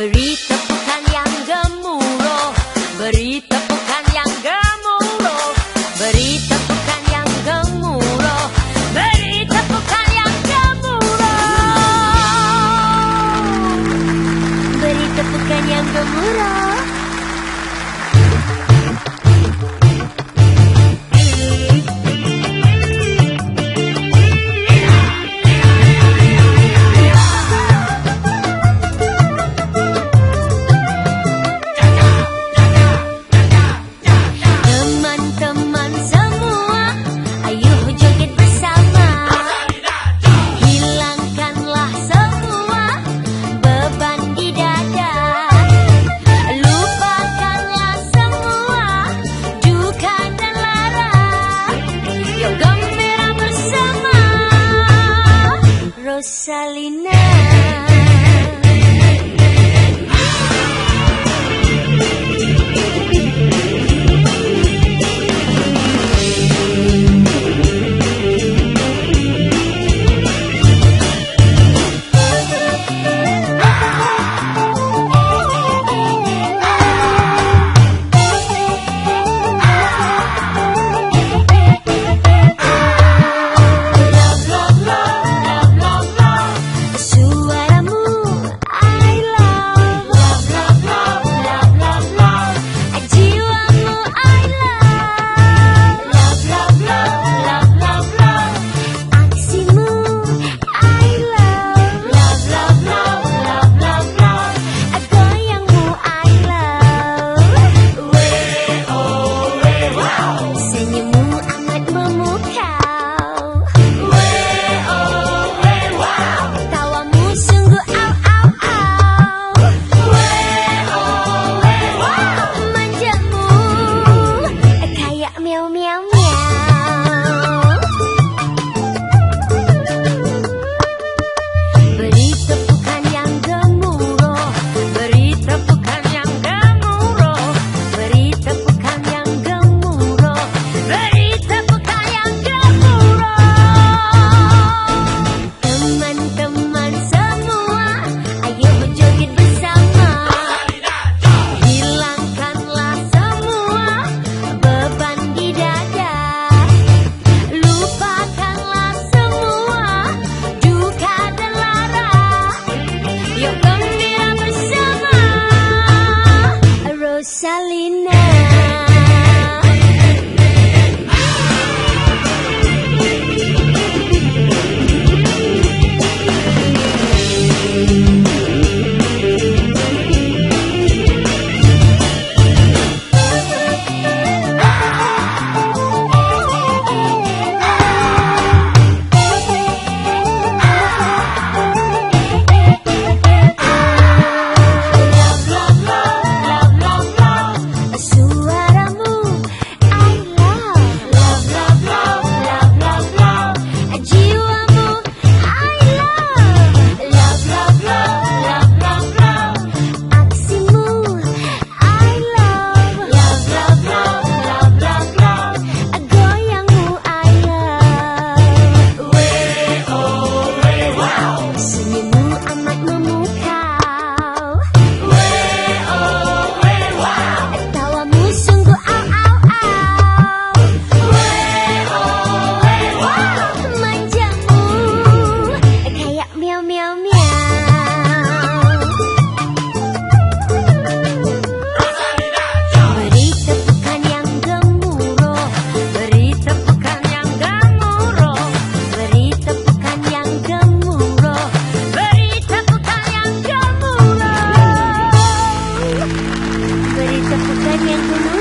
Beri tepukan yang gemuruh. Beri tepukan yang gemuruh. Beri tepukan yang gemuruh. Beri tepukan yang gemuruh. Beri tepukan yang gemuruh. Salina Rosalina terpercaya.